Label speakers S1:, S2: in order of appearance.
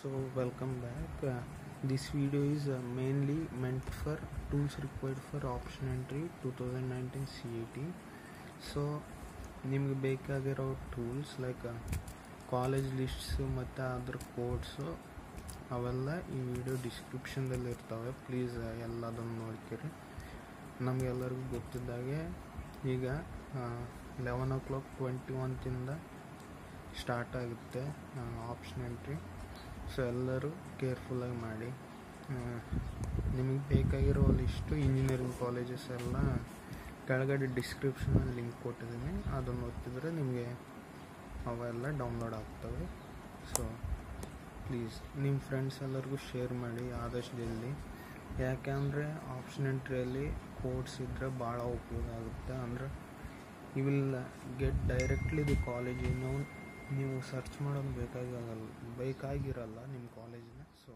S1: So welcome back. Uh, this video is uh, mainly meant for tools required for option entry 2019 CET. So ನಿಮಗೆ ಬೇಕಾಗಿರೋ tools like college ಲಿಸ್ಟ್ಸು ಮತ್ತು ಅದ್ರ codes ಅವೆಲ್ಲ ಈ video ಡಿಸ್ಕ್ರಿಪ್ಷನ್ದಲ್ಲಿ ಇರ್ತವೆ please ಎಲ್ಲದನ್ನು ನೋಡ್ತೀರಿ ನಮಗೆಲ್ಲರಿಗೂ ಗೊತ್ತಿದ್ದಾಗೆ ಈಗ ಲೆವೆನ್ ಓ ಕ್ಲಾಕ್ ಟ್ವೆಂಟಿ ಒನ್ತಿಂದ ಸ್ಟಾರ್ಟ್ ಆಗುತ್ತೆ ಆಪ್ಷನ್ ಎಂಟ್ರಿ ಸೊ ಎಲ್ಲರೂ ಕೇರ್ಫುಲ್ಲಾಗಿ ಮಾಡಿ. ನಿಮಗೆ ಬೇಕಾಗಿರೋ ಲಿಸ್ಟು ಇಂಜಿನಿಯರಿಂಗ್ ಕಾಲೇಜಸ್ ಎಲ್ಲ ಕೆಳಗಡೆ ಡಿಸ್ಕ್ರಿಪ್ಷನಲ್ಲಿ ಲಿಂಕ್ ಕೊಟ್ಟಿದ್ದೀನಿ. ಅದನ್ನು ಒತ್ತಿದ್ರೆ ನಿಮಗೆ ಅವೆಲ್ಲ ಡೌನ್ಲೋಡ್ ಆಗ್ತವೆ. ಸೊ ಪ್ಲೀಸ್ ನಿಮ್ಮ ಫ್ರೆಂಡ್ಸ್ ಎಲ್ಲರಿಗೂ ಶೇರ್ ಮಾಡಿ ಆದಷ್ಟು ಜಲ್ದಿ. ಯಾಕೆಂದರೆ ಆಪ್ಷನ್ ಎಂಟ್ರಿಯಲ್ಲಿ ಕೋಡ್ಸ್ ಇದ್ದರೆ ಭಾಳ ಉಪಯೋಗ ಆಗುತ್ತೆ. ಅಂದರೆ you will get directly the college ಇನ್ನೂ ನೀವು ಸರ್ಚ್ ಮಾಡೋದು ಬೇಕಾಗಿರಲ್ಲ ಬೇಕಾಗಿರಲ್ಲ ನಿಮ್ಮ ಕಾಲೇಜಿನ ಸೊ